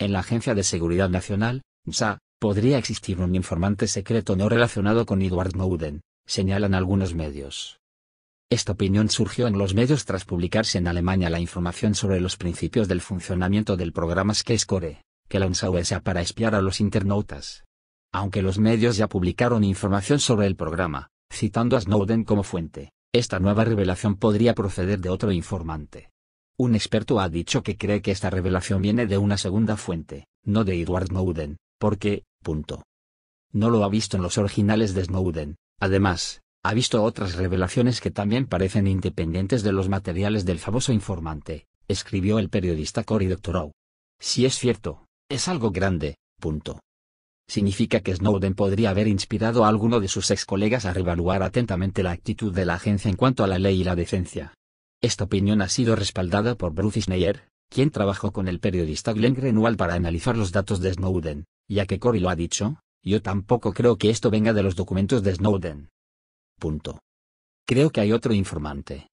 En la Agencia de Seguridad Nacional, NSA, podría existir un informante secreto no relacionado con Edward Snowden, señalan algunos medios. Esta opinión surgió en los medios tras publicarse en Alemania la información sobre los principios del funcionamiento del programa Skyscore, que la NSA usa para espiar a los internautas. Aunque los medios ya publicaron información sobre el programa, citando a Snowden como fuente, esta nueva revelación podría proceder de otro informante. Un experto ha dicho que cree que esta revelación viene de una segunda fuente, no de Edward Snowden, porque, punto. No lo ha visto en los originales de Snowden, además, ha visto otras revelaciones que también parecen independientes de los materiales del famoso informante, escribió el periodista Cory Doctorow. Si es cierto, es algo grande, punto. Significa que Snowden podría haber inspirado a alguno de sus ex colegas a revaluar atentamente la actitud de la agencia en cuanto a la ley y la decencia. Esta opinión ha sido respaldada por Bruce Schneier, quien trabajó con el periodista Glenn Greenwald para analizar los datos de Snowden, ya que Cory lo ha dicho, yo tampoco creo que esto venga de los documentos de Snowden. Punto. Creo que hay otro informante,